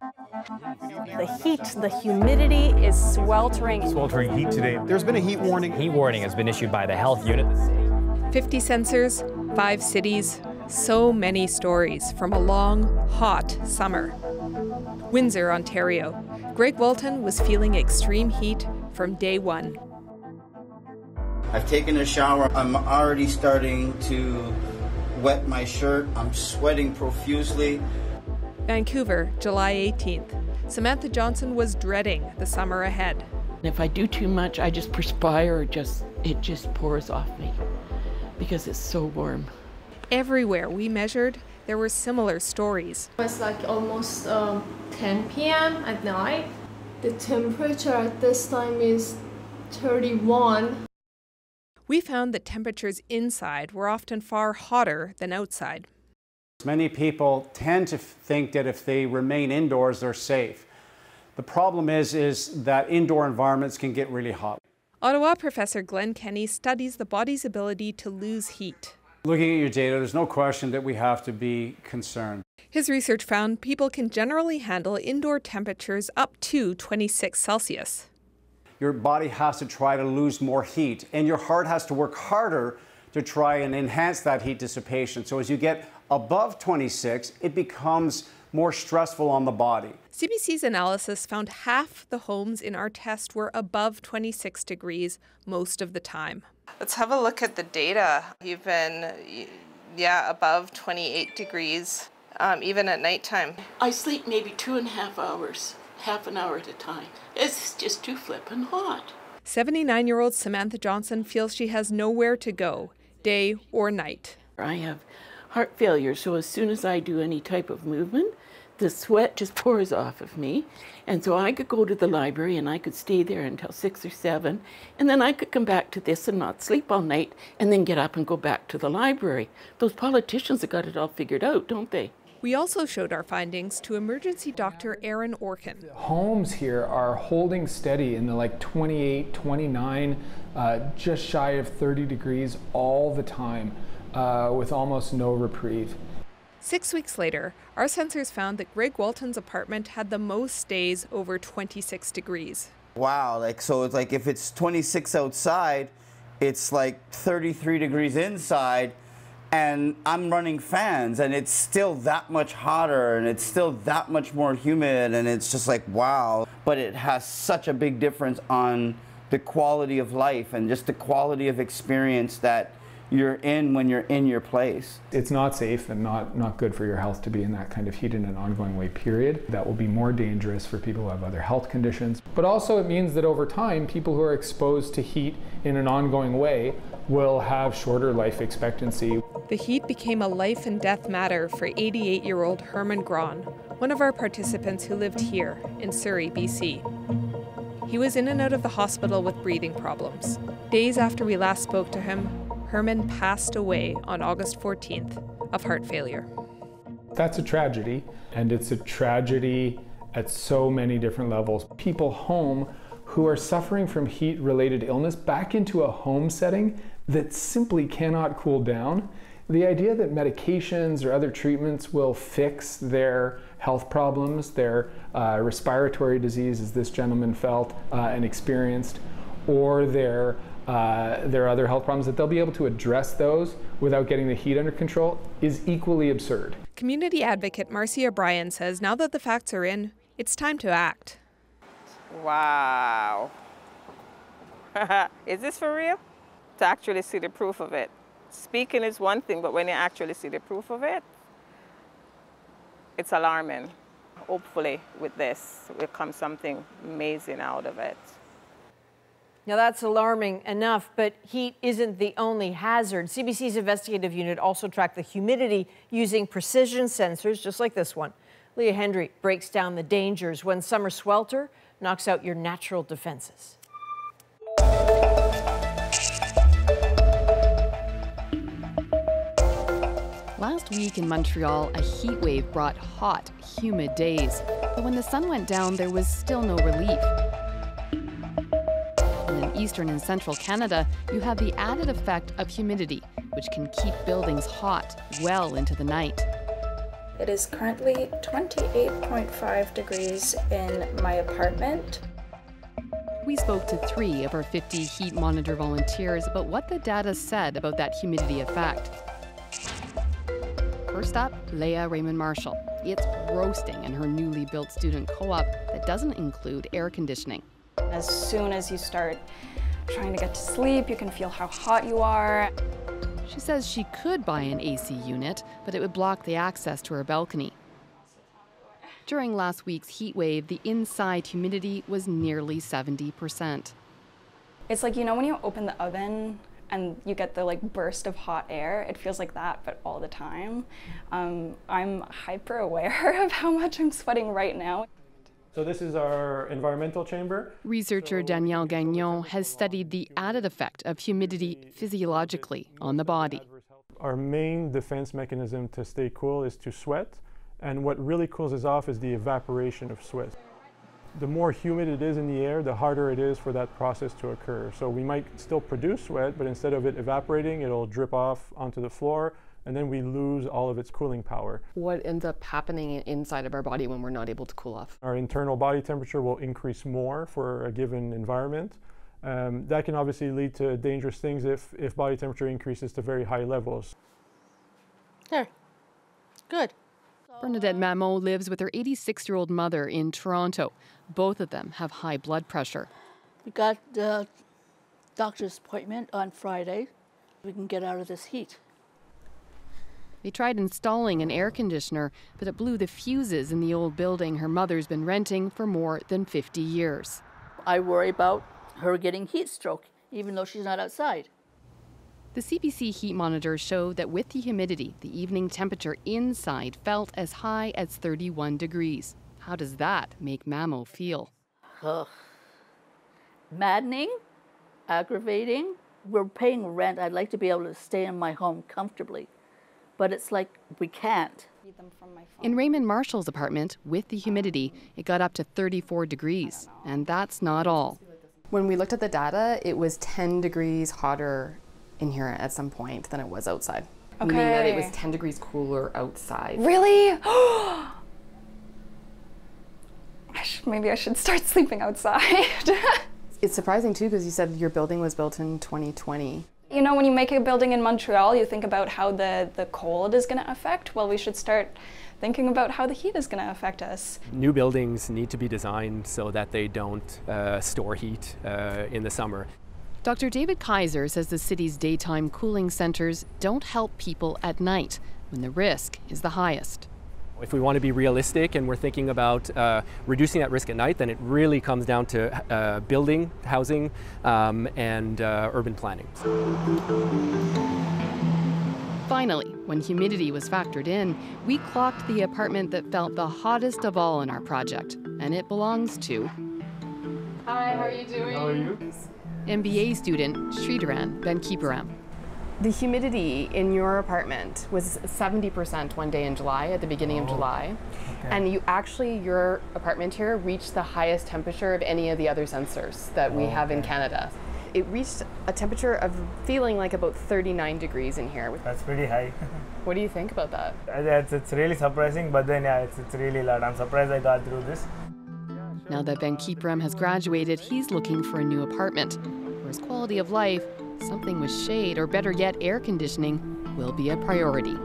The heat, the humidity is sweltering. Sweltering heat today. There's been a heat warning. Heat warning has been issued by the health unit. 50 sensors, five cities, so many stories from a long, hot summer. Windsor, Ontario. Greg Walton was feeling extreme heat from day one. I've taken a shower. I'm already starting to wet my shirt. I'm sweating profusely. Vancouver, July 18th. Samantha Johnson was dreading the summer ahead. If I do too much, I just perspire, just it just pours off me because it's so warm. Everywhere we measured, there were similar stories. It's like almost um, 10 p.m. at night. The temperature at this time is 31. We found that temperatures inside were often far hotter than outside. Many people tend to think that if they remain indoors, they're safe. The problem is, is that indoor environments can get really hot. Ottawa professor Glen Kenny studies the body's ability to lose heat. Looking at your data, there's no question that we have to be concerned. His research found people can generally handle indoor temperatures up to 26 Celsius. Your body has to try to lose more heat, and your heart has to work harder to try and enhance that heat dissipation. So as you get above 26, it becomes more stressful on the body. CBC's analysis found half the homes in our test were above 26 degrees most of the time. Let's have a look at the data. You've been, yeah, above 28 degrees, um, even at nighttime. I sleep maybe two and a half hours, half an hour at a time. It's just too flippin' hot. 79 year old Samantha Johnson feels she has nowhere to go, day or night. I have heart failure, so as soon as I do any type of movement, the sweat just pours off of me. And so I could go to the library and I could stay there until six or seven, and then I could come back to this and not sleep all night, and then get up and go back to the library. Those politicians have got it all figured out, don't they? We also showed our findings to emergency doctor Aaron Orkin. Homes here are holding steady in the like 28, 29, uh, just shy of 30 degrees all the time uh, with almost no reprieve. Six weeks later, our sensors found that Greg Walton's apartment had the most days over 26 degrees. Wow, like so it's like if it's 26 outside, it's like 33 degrees inside and I'm running fans and it's still that much hotter and it's still that much more humid and it's just like wow, but it has such a big difference on the quality of life and just the quality of experience that you're in when you're in your place. It's not safe and not, not good for your health to be in that kind of heat in an ongoing way, period. That will be more dangerous for people who have other health conditions. But also, it means that over time, people who are exposed to heat in an ongoing way will have shorter life expectancy. The heat became a life and death matter for 88 year old Herman Gron, one of our participants who lived here in Surrey, BC. He was in and out of the hospital with breathing problems. Days after we last spoke to him, Herman passed away on August 14th of heart failure. That's a tragedy, and it's a tragedy at so many different levels. People home who are suffering from heat related illness back into a home setting that simply cannot cool down. The idea that medications or other treatments will fix their health problems, their uh, respiratory disease, as this gentleman felt uh, and experienced, or their uh, their other health problems, that they'll be able to address those without getting the heat under control is equally absurd. Community advocate Marcy O'Brien says now that the facts are in, it's time to act. Wow. is this for real? To actually see the proof of it. Speaking is one thing, but when you actually see the proof of it, it's alarming. Hopefully, with this, will come something amazing out of it. Now that's alarming enough, but heat isn't the only hazard. CBC's investigative unit also tracked the humidity using precision sensors, just like this one. Leah Hendry breaks down the dangers when summer swelter knocks out your natural defenses. Last week in Montreal, a heat wave brought hot, humid days. But when the sun went down, there was still no relief In eastern and central Canada, you have the added effect of humidity, which can keep buildings hot well into the night. It is currently 28.5 degrees in my apartment. We spoke to three of our 50 heat monitor volunteers about what the data said about that humidity effect. First up, Leah Raymond Marshall. It's roasting in her newly built student co op that doesn't include air conditioning. As soon as you start trying to get to sleep, you can feel how hot you are. She says she could buy an AC unit, but it would block the access to her balcony. During last week's heat wave, the inside humidity was nearly 70%. It's like, you know, when you open the oven and you get the like burst of hot air, it feels like that, but all the time. Um, I'm hyper aware of how much I'm sweating right now. So this is our environmental chamber. Researcher Danielle Gagnon has studied the added effect of humidity physiologically on the body. Our main defense mechanism to stay cool is to sweat, and what really cools us off is the evaporation of sweat. The more humid it is in the air, the harder it is for that process to occur. So we might still produce sweat, but instead of it evaporating, it'll drip off onto the floor and then we lose all of its cooling power. What ends up happening inside of our body when we're not able to cool off? Our internal body temperature will increase more for a given environment. Um, that can obviously lead to dangerous things if, if body temperature increases to very high levels. There. Good. Bernadette Mamot lives with her 86 year old mother in Toronto. Both of them have high blood pressure. We got the doctor's appointment on Friday. We can get out of this heat. They tried installing an air conditioner, but it blew the fuses in the old building her mother's been renting for more than 50 years. I worry about her getting heat stroke, even though she's not outside. The CBC heat monitors show that with the humidity, the evening temperature inside felt as high as 31 degrees. How does that make Mamo feel? Ugh. Maddening, aggravating. We're paying rent. I'd like to be able to stay in my home comfortably but it's like we can't. In Raymond Marshall's apartment, with the humidity, it got up to 34 degrees, and that's not all. When we looked at the data, it was 10 degrees hotter in here at some point than it was outside. Okay. Meaning that it was 10 degrees cooler outside. Really? Maybe I should start sleeping outside. it's surprising too because you said your building was built in 2020. You know, when you make a building in Montreal, you think about how the, the cold is going to affect. Well, we should start thinking about how the heat is going to affect us. New buildings need to be designed so that they don't uh, store heat uh, in the summer. Dr. David Kaiser says the city's daytime cooling centers don't help people at night when the risk is the highest. If we want to be realistic and we're thinking about uh, reducing that risk at night, then it really comes down to uh, building, housing, um, and uh, urban planning. Finally, when humidity was factored in, we clocked the apartment that felt the hottest of all in our project, and it belongs to. Hi, how are you doing? How are you? MBA student Sridharan Benkeeparam. The humidity in your apartment was 70% one day in July, at the beginning oh, of July. Okay. And you actually, your apartment here reached the highest temperature of any of the other sensors that we oh, have in Canada. It reached a temperature of feeling like about 39 degrees in here. That's pretty high. what do you think about that? It's, it's really surprising, but then yeah, it's, it's really loud. I'm surprised I got through this. Now that Benkeeparam has graduated, he's looking for a new apartment where his quality of life something with shade, or better yet, air conditioning, will be a priority.